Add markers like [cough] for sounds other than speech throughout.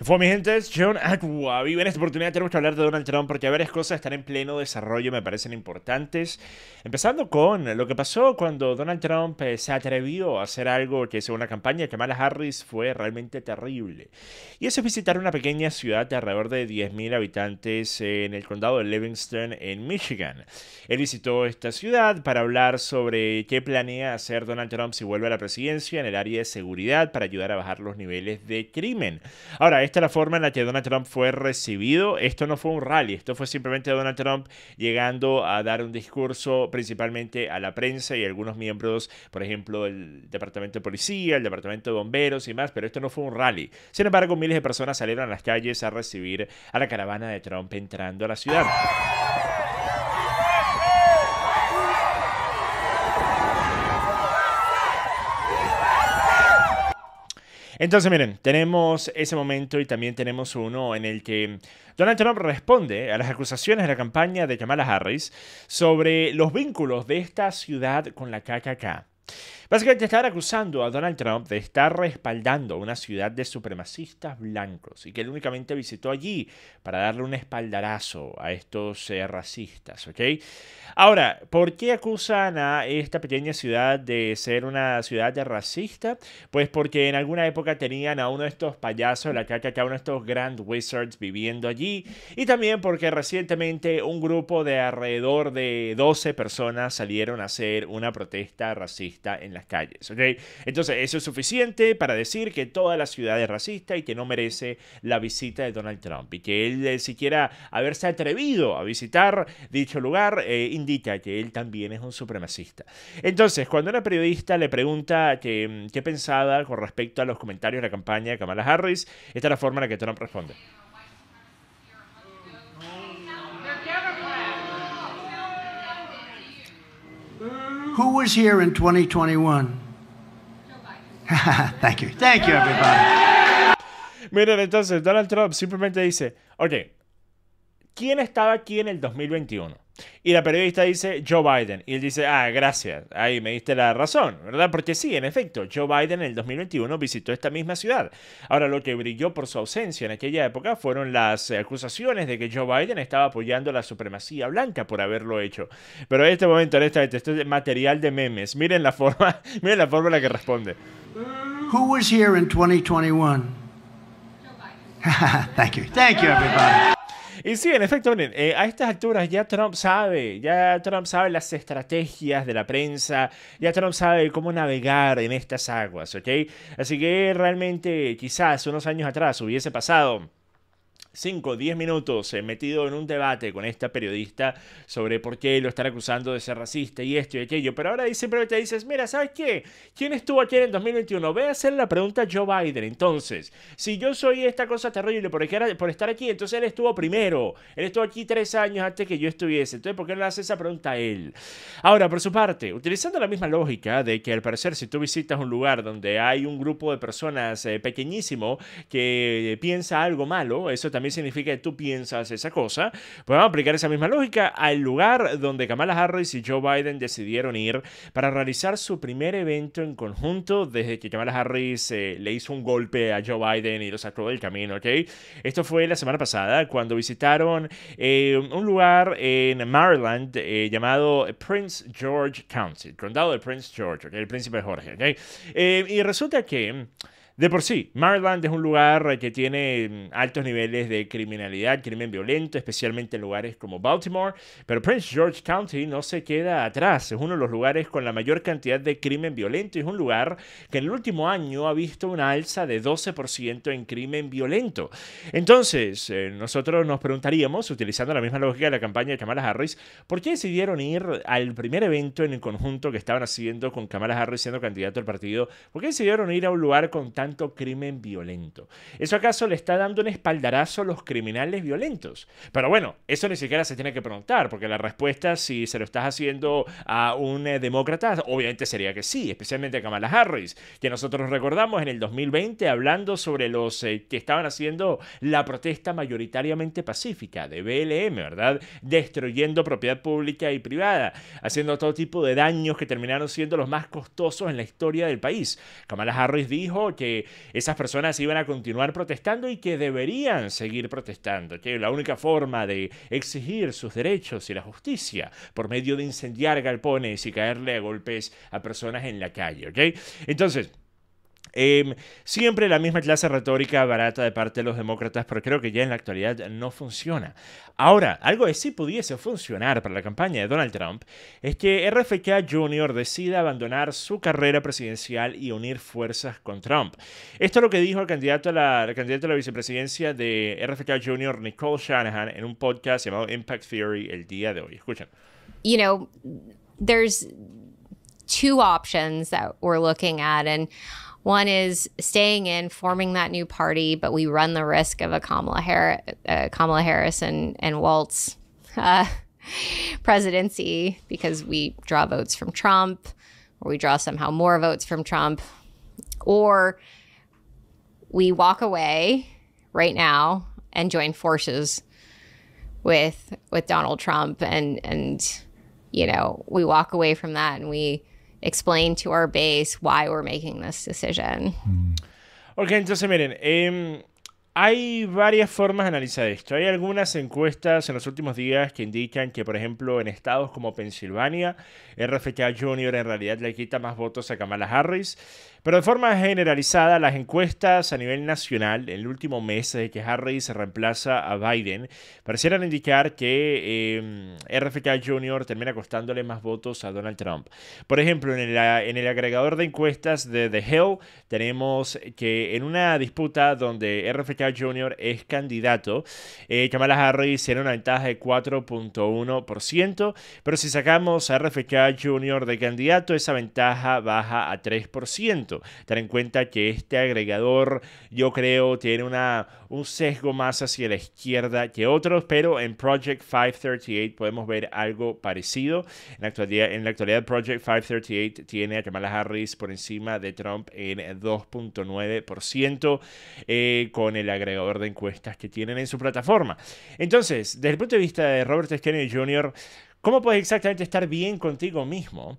fue mi gente? Es John Aqua. Y en esta oportunidad tenemos que hablar de Donald Trump porque varias cosas están en pleno desarrollo, me parecen importantes. Empezando con lo que pasó cuando Donald Trump eh, se atrevió a hacer algo que según la campaña de Kamala Harris fue realmente terrible. Y eso es visitar una pequeña ciudad de alrededor de 10.000 habitantes en el condado de Livingston, en Michigan. Él visitó esta ciudad para hablar sobre qué planea hacer Donald Trump si vuelve a la presidencia en el área de seguridad para ayudar a bajar los niveles de crimen. Ahora, esta es la forma en la que Donald Trump fue recibido. Esto no fue un rally, esto fue simplemente Donald Trump llegando a dar un discurso principalmente a la prensa y algunos miembros, por ejemplo, del Departamento de Policía, el Departamento de Bomberos y más, pero esto no fue un rally. Sin embargo, miles de personas salieron a las calles a recibir a la caravana de Trump entrando a la ciudad. Entonces, miren, tenemos ese momento y también tenemos uno en el que Donald Trump responde a las acusaciones de la campaña de Kamala Harris sobre los vínculos de esta ciudad con la KKK. Básicamente están acusando a Donald Trump de estar respaldando una ciudad de supremacistas blancos y que él únicamente visitó allí para darle un espaldarazo a estos eh, racistas, ¿ok? Ahora, ¿por qué acusan a esta pequeña ciudad de ser una ciudad de racista? Pues porque en alguna época tenían a uno de estos payasos, la caca, uno de estos Grand Wizards viviendo allí y también porque recientemente un grupo de alrededor de 12 personas salieron a hacer una protesta racista en la calles. Entonces, eso es suficiente para decir que toda la ciudad es racista y que no merece la visita de Donald Trump. Y que él eh, siquiera haberse atrevido a visitar dicho lugar eh, indica que él también es un supremacista. Entonces, cuando una periodista le pregunta qué pensaba con respecto a los comentarios de la campaña de Kamala Harris, esta es la forma en la que Trump responde. Who was here in 2021? [laughs] Thank you. Thank you, everybody. Miren, entonces Donald Trump simplemente dice, ok, ¿quién estaba aquí en el 2021? Y la periodista dice Joe Biden. Y él dice, ah, gracias, ahí me diste la razón, ¿verdad? Porque sí, en efecto, Joe Biden en el 2021 visitó esta misma ciudad. Ahora, lo que brilló por su ausencia en aquella época fueron las acusaciones de que Joe Biden estaba apoyando la supremacía blanca por haberlo hecho. Pero en este momento, honestamente, esto es material de memes. Miren la forma, [laughs] miren la forma en la que responde. Who was here in 2021? [laughs] Thank you. Thank you, everybody. Y sí, en efecto, eh, a estas alturas ya Trump sabe, ya Trump sabe las estrategias de la prensa, ya Trump sabe cómo navegar en estas aguas, ¿ok? Así que realmente quizás unos años atrás hubiese pasado 5 o 10 minutos eh, metido en un debate con esta periodista sobre por qué lo están acusando de ser racista y esto y aquello, pero ahora simplemente dices, mira, ¿sabes qué? ¿Quién estuvo aquí en el 2021? Ve a hacer la pregunta a Joe Biden. Entonces, si yo soy esta cosa terrible por, por estar aquí, entonces él estuvo primero. Él estuvo aquí tres años antes que yo estuviese. Entonces, ¿por qué no le hace esa pregunta a él? Ahora, por su parte, utilizando la misma lógica de que al parecer si tú visitas un lugar donde hay un grupo de personas eh, pequeñísimo que piensa algo malo, eso también también significa que tú piensas esa cosa, pues vamos a aplicar esa misma lógica al lugar donde Kamala Harris y Joe Biden decidieron ir para realizar su primer evento en conjunto desde que Kamala Harris eh, le hizo un golpe a Joe Biden y lo sacó del camino, ¿ok? Esto fue la semana pasada cuando visitaron eh, un lugar en Maryland eh, llamado Prince George County, el condado de Prince George, el príncipe Jorge, ¿ok? y resulta que... De por sí, Maryland es un lugar que tiene mm, altos niveles de criminalidad, crimen violento, especialmente en lugares como Baltimore, pero Prince George County no se queda atrás, es uno de los lugares con la mayor cantidad de crimen violento y es un lugar que en el último año ha visto una alza de 12% en crimen violento. Entonces, eh, nosotros nos preguntaríamos, utilizando la misma lógica de la campaña de Kamala Harris, ¿por qué decidieron ir al primer evento en el conjunto que estaban haciendo con Kamala Harris siendo candidato al partido? ¿Por qué decidieron ir a un lugar con crimen violento. ¿Eso acaso le está dando un espaldarazo a los criminales violentos? Pero bueno, eso ni siquiera se tiene que preguntar, porque la respuesta, si se lo estás haciendo a un eh, demócrata, obviamente sería que sí, especialmente a Kamala Harris, que nosotros recordamos en el 2020 hablando sobre los eh, que estaban haciendo la protesta mayoritariamente pacífica de BLM, ¿verdad? Destruyendo propiedad pública y privada, haciendo todo tipo de daños que terminaron siendo los más costosos en la historia del país. Kamala Harris dijo que esas personas iban a continuar protestando y que deberían seguir protestando, que la única forma de exigir sus derechos y la justicia por medio de incendiar galpones y caerle a golpes a personas en la calle, ¿ok? Entonces, Em, siempre la misma clase retórica barata de parte de los demócratas, pero creo que ya en la actualidad no funciona. Ahora, algo que sí pudiese funcionar para la campaña de Donald Trump es que RFK Jr. decida abandonar su carrera presidencial y unir fuerzas con Trump. Esto es lo que dijo el candidato a la, el a la vicepresidencia de RFK Jr., Nicole Shanahan, en un podcast llamado Impact Theory el día de hoy. Escuchen. You know, there's two options that we're looking at, and One is staying in, forming that new party, but we run the risk of a Kamala Harris, uh, Kamala Harris and and Waltz uh, [laughs] presidency because we draw votes from Trump, or we draw somehow more votes from Trump, or we walk away right now and join forces with with Donald Trump and and you know we walk away from that and we explain to our base why we're making this decision. Ok, entonces miren, eh, hay varias formas de analizar esto. Hay algunas encuestas en los últimos días que indican que, por ejemplo, en estados como Pensilvania, RFK Jr. en realidad le quita más votos a Kamala Harris. Pero de forma generalizada, las encuestas a nivel nacional, en el último mes de que Harris reemplaza a Biden, parecieran indicar que eh, RFK Jr. termina costándole más votos a Donald Trump. Por ejemplo, en el, en el agregador de encuestas de The Hill, tenemos que en una disputa donde RFK Jr. es candidato, eh, Kamala Harris tiene una ventaja de 4.1%, pero si sacamos a RFK Jr. de candidato, esa ventaja baja a 3%. Ten en cuenta que este agregador yo creo tiene una, un sesgo más hacia la izquierda que otros, pero en Project 538 podemos ver algo parecido. En la actualidad, en la actualidad Project 538 tiene a Kamala Harris por encima de Trump en 2.9% eh, con el agregador de encuestas que tienen en su plataforma. Entonces, desde el punto de vista de Robert F. Kennedy Jr., ¿cómo puedes exactamente estar bien contigo mismo?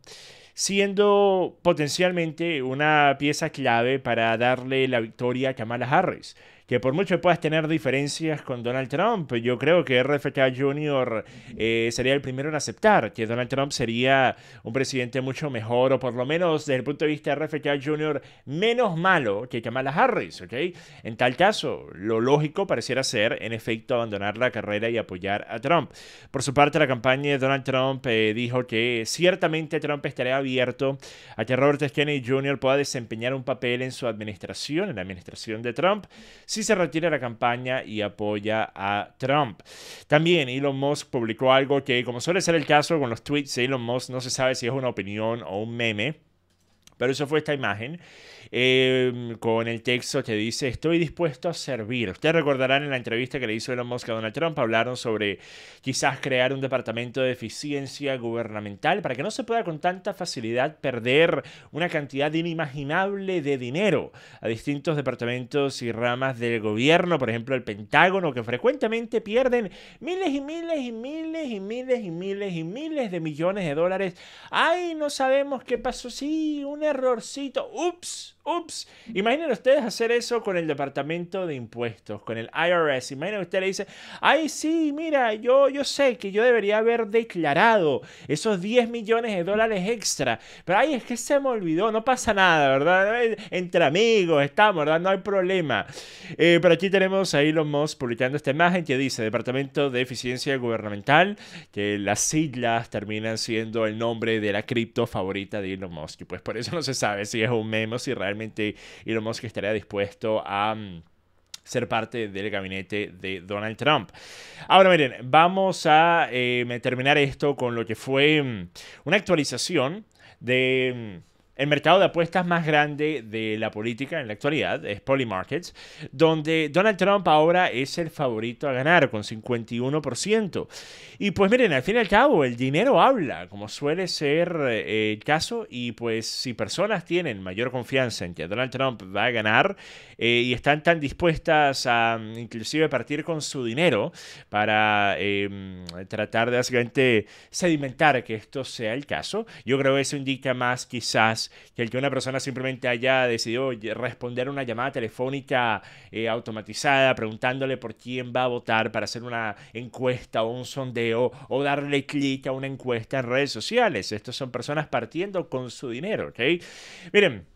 Siendo potencialmente una pieza clave para darle la victoria a Kamala Harris que por mucho puedas tener diferencias con Donald Trump, yo creo que RFK Jr. Eh, sería el primero en aceptar que Donald Trump sería un presidente mucho mejor, o por lo menos desde el punto de vista de RFK Jr., menos malo que Kamala Harris, ¿ok? En tal caso, lo lógico pareciera ser, en efecto, abandonar la carrera y apoyar a Trump. Por su parte, la campaña de Donald Trump eh, dijo que ciertamente Trump estaría abierto a que Robert. Kennedy Jr. pueda desempeñar un papel en su administración, en la administración de Trump, si se retira la campaña y apoya a Trump. También Elon Musk publicó algo que, como suele ser el caso con los tweets de Elon Musk, no se sabe si es una opinión o un meme, pero eso fue esta imagen. Em, con el texto que dice, estoy dispuesto a servir. Ustedes recordarán en la entrevista que le hizo Elon Musk a Donald Trump, hablaron sobre quizás crear un departamento de eficiencia gubernamental para que no se pueda con tanta facilidad perder una cantidad inimaginable de dinero a distintos departamentos y ramas del gobierno, por ejemplo el Pentágono, que frecuentemente pierden miles y miles y miles y miles y miles y miles de millones de dólares. Ay, no sabemos qué pasó, sí, un errorcito, ups Ups, imaginen ustedes hacer eso con el departamento de impuestos, con el IRS. Imaginen usted le dice, ay sí, mira, yo, yo sé que yo debería haber declarado esos 10 millones de dólares extra, pero ay, es que se me olvidó, no pasa nada, ¿verdad? Entre amigos estamos, ¿verdad? No hay problema. Eh, pero aquí tenemos a Elon Musk publicando esta imagen que dice Departamento de Eficiencia Gubernamental, que las siglas terminan siendo el nombre de la cripto favorita de Elon Musk. Y pues por eso no se sabe si es un memo, si realmente realmente Elon Musk estaría dispuesto a mm, ser parte del gabinete de Donald Trump. Ahora miren, vamos a eh, terminar esto con lo que fue mm, una actualización de mm, el mercado de apuestas más grande de la política en la actualidad es Polymarkets, donde Donald Trump ahora es el favorito a ganar con 51%. Y pues miren, al fin y al cabo, el dinero habla, como suele ser eh, el caso, y pues si personas tienen mayor confianza en que Donald Trump va a ganar eh, y están tan dispuestas a inclusive partir con su dinero para em, tratar de básicamente sedimentar que esto sea el caso, yo creo que eso indica más quizás que el que una persona simplemente haya decidido responder una llamada telefónica eh, automatizada preguntándole por quién va a votar para hacer una encuesta o un sondeo o darle clic a una encuesta en redes sociales. Estos son personas partiendo con su dinero, ¿ok? Miren,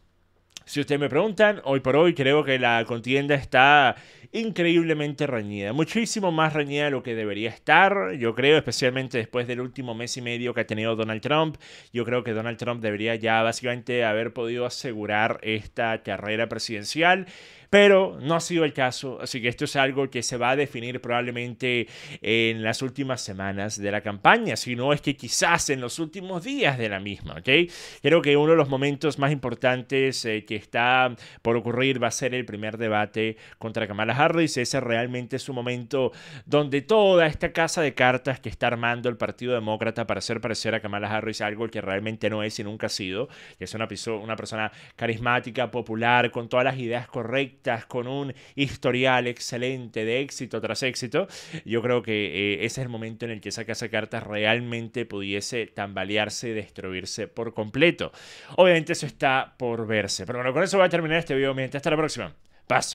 si ustedes me preguntan, hoy por hoy creo que la contienda está increíblemente reñida, muchísimo más reñida de lo que debería estar, yo creo, especialmente después del último mes y medio que ha tenido Donald Trump. Yo creo que Donald Trump debería ya básicamente haber podido asegurar esta carrera presidencial pero no ha sido el caso, así que esto es algo que se va a definir probablemente en las últimas semanas de la campaña, si no es que quizás en los últimos días de la misma, ¿ok? Creo que uno de los momentos más importantes eh, que está por ocurrir va a ser el primer debate contra Kamala Harris, ese realmente es un momento donde toda esta casa de cartas que está armando el Partido Demócrata para hacer parecer a Kamala Harris algo que realmente no es y nunca ha sido, es una, una persona carismática, popular, con todas las ideas correctas, con un historial excelente de éxito tras éxito, yo creo que eh, ese es el momento en el que esa casa cartas realmente pudiese tambalearse y destruirse por completo. Obviamente eso está por verse. Pero bueno, con eso voy a terminar este video. Hasta la próxima.